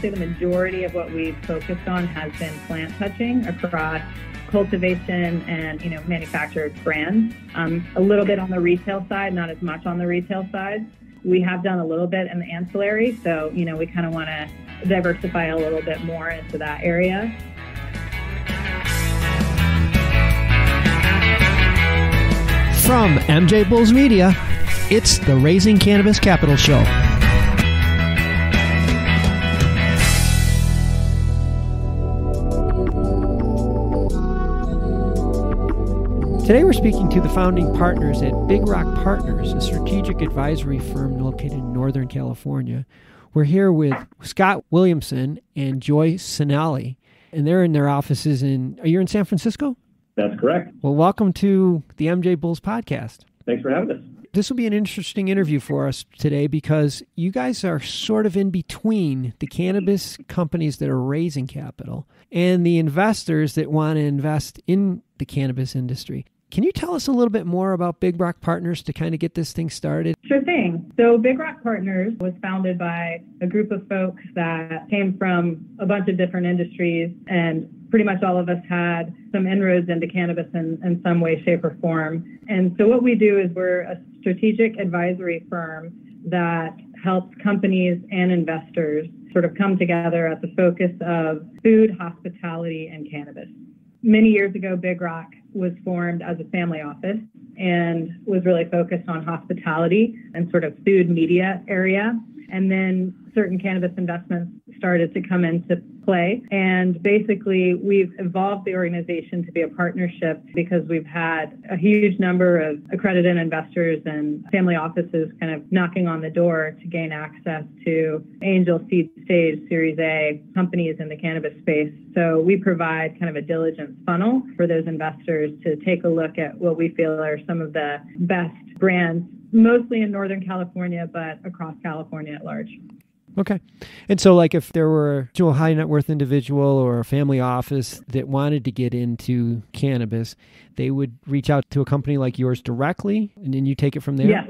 say the majority of what we've focused on has been plant touching across cultivation and you know manufactured brands. Um, a little bit on the retail side, not as much on the retail side. We have done a little bit in the ancillary, so you know we kind of want to diversify a little bit more into that area. From MJ Bulls Media, it's the Raising Cannabis Capital Show. Today we're speaking to the founding partners at Big Rock Partners, a strategic advisory firm located in Northern California. We're here with Scott Williamson and Joyce Cenali, and they're in their offices in. Are you in San Francisco? That's correct. Well, welcome to the MJ Bulls podcast. Thanks for having us. This will be an interesting interview for us today because you guys are sort of in between the cannabis companies that are raising capital and the investors that want to invest in the cannabis industry. Can you tell us a little bit more about Big Rock Partners to kind of get this thing started? Sure thing. So, Big Rock Partners was founded by a group of folks that came from a bunch of different industries, and pretty much all of us had some inroads into cannabis in, in some way, shape, or form. And so, what we do is we're a strategic advisory firm that helps companies and investors sort of come together at the focus of food, hospitality, and cannabis. Many years ago, Big Rock was formed as a family office and was really focused on hospitality and sort of food media area. And then certain cannabis investments started to come into play. And basically, we've evolved the organization to be a partnership because we've had a huge number of accredited investors and family offices kind of knocking on the door to gain access to angel seed stage series A companies in the cannabis space. So we provide kind of a diligence funnel for those investors to take a look at what we feel are some of the best brands mostly in Northern California, but across California at large. Okay. And so, like, if there were a high net worth individual or a family office that wanted to get into cannabis, they would reach out to a company like yours directly, and then you take it from there? Yes.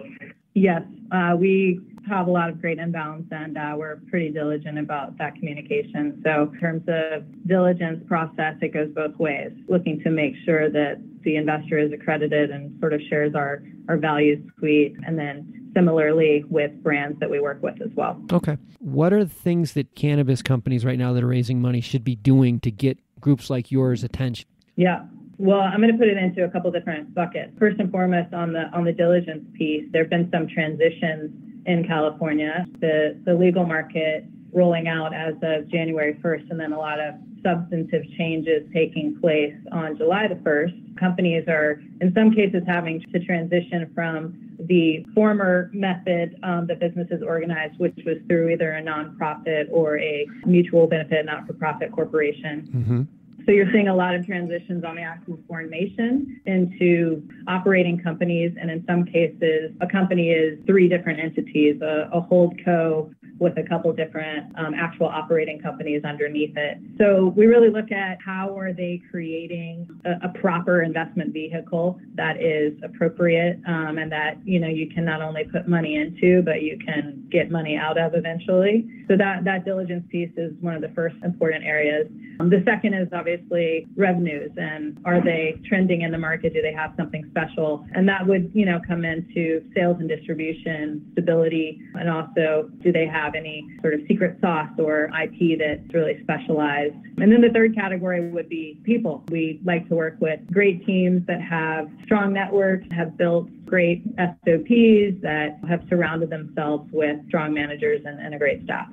Yes. Uh, we have a lot of great inbounds, and uh, we're pretty diligent about that communication. So, in terms of diligence process, it goes both ways, looking to make sure that the investor is accredited and sort of shares our, our values suite, and then similarly with brands that we work with as well. Okay. What are the things that cannabis companies right now that are raising money should be doing to get groups like yours attention? Yeah. Well, I'm going to put it into a couple different buckets. First and foremost, on the on the diligence piece, there have been some transitions in California. The the legal market rolling out as of January 1st, and then a lot of substantive changes taking place on July the 1st. Companies are, in some cases, having to transition from the former method um, that businesses organized, which was through either a nonprofit or a mutual benefit not for profit corporation. Mm-hmm. So you're seeing a lot of transitions on the actual formation into operating companies, and in some cases, a company is three different entities: a, a hold co, with a couple different um, actual operating companies underneath it. So we really look at how are they creating a, a proper investment vehicle that is appropriate um, and that you know you can not only put money into but you can get money out of eventually. So that that diligence piece is one of the first important areas. Um, the second is obviously revenues and are they trending in the market? Do they have something special? And that would you know come into sales and distribution stability and also do they have have any sort of secret sauce or IP that's really specialized. And then the third category would be people. We like to work with great teams that have strong networks, have built great SOPs, that have surrounded themselves with strong managers and, and a great staff.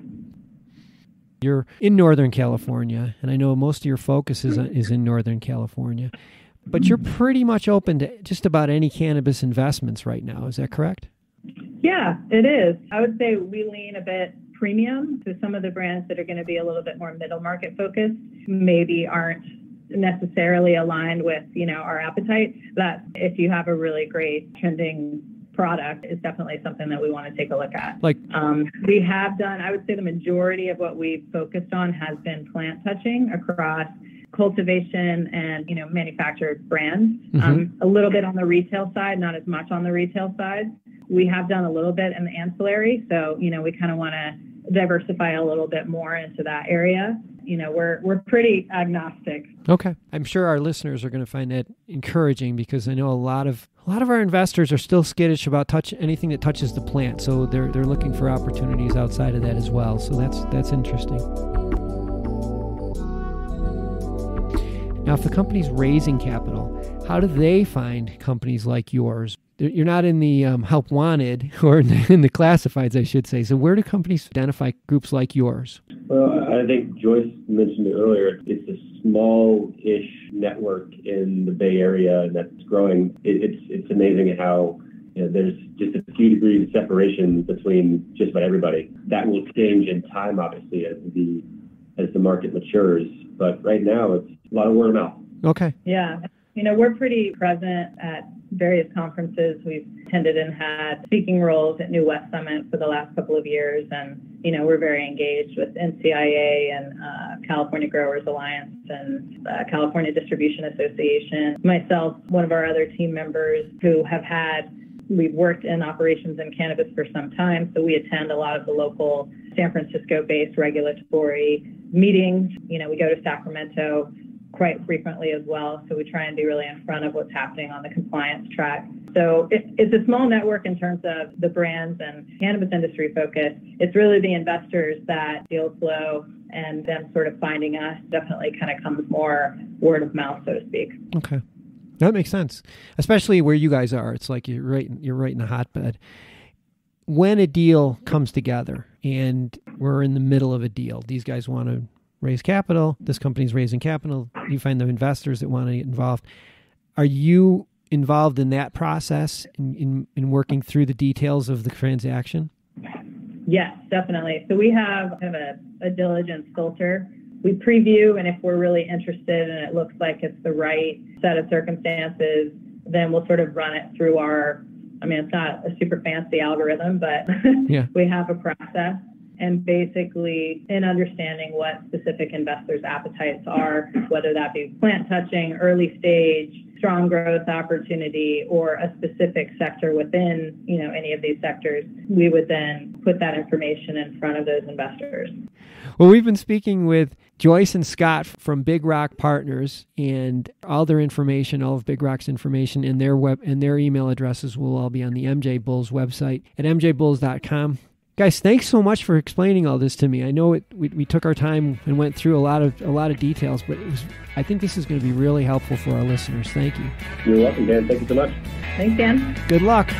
You're in Northern California, and I know most of your focus is, is in Northern California, but you're pretty much open to just about any cannabis investments right now. Is that correct? Yeah, it is. I would say we lean a bit premium to some of the brands that are going to be a little bit more middle market focused, maybe aren't necessarily aligned with, you know, our appetite. But if you have a really great trending product is definitely something that we want to take a look at. Like um, we have done, I would say the majority of what we've focused on has been plant touching across cultivation and you know manufactured brands. Mm-hmm. Um, a little bit on the retail side, not as much on the retail side we have done a little bit in the ancillary. So, you know, we kind of want to diversify a little bit more into that area. You know, we're we're pretty agnostic. Okay. I'm sure our listeners are going to find that encouraging because I know a lot of a lot of our investors are still skittish about touch anything that touches the plant. So they're they're looking for opportunities outside of that as well. So that's that's interesting. Now, if the company's raising capital, how do they find companies like yours? You're not in the um, help wanted or in the, in the, classifieds, I should say. So, where do companies identify groups like yours? Well, I think Joyce mentioned it earlier. It's a small-ish network in the Bay Area and that's growing. It, it's it's amazing how you know, there's just a few degrees of separation between just about everybody. That will change in time, obviously, as the as the market matures. But right now, it's a lot of word of mouth. Okay. Yeah. You know, we're pretty present at various conferences. We've attended and had speaking roles at New West Summit for the last couple of years. And, you know, we're very engaged with NCIA and uh, California Growers Alliance and uh, California Distribution Association. Myself, one of our other team members who have had We've worked in operations in cannabis for some time, so we attend a lot of the local San Francisco based regulatory meetings. You know, we go to Sacramento quite frequently as well. So we try and be really in front of what's happening on the compliance track. So it, it's a small network in terms of the brands and cannabis industry focus. It's really the investors that deal flow and them sort of finding us definitely kind of comes more word of mouth, so to speak. Okay. That makes sense, especially where you guys are. It's like you're right. You're right in the hotbed. When a deal comes together, and we're in the middle of a deal, these guys want to raise capital. This company's raising capital. You find the investors that want to get involved. Are you involved in that process in, in, in working through the details of the transaction? Yes, definitely. So we have, have a, a diligence filter. We preview, and if we're really interested and it looks like it's the right set of circumstances, then we'll sort of run it through our. I mean, it's not a super fancy algorithm, but yeah. we have a process and basically in understanding what specific investors' appetites are, whether that be plant touching, early stage, strong growth opportunity, or a specific sector within, you know, any of these sectors, we would then put that information in front of those investors. Well, we've been speaking with Joyce and Scott from Big Rock Partners, and all their information, all of Big Rock's information, and their web and their email addresses will all be on the MJ Bulls website at mjbulls.com guys thanks so much for explaining all this to me. I know it we, we, took our time and went through a lot of a lot of details but was, i think this is going to be really helpful for our listeners. Thank you. You're welcome dan. Thank you so much. Thanks dan. Good luck.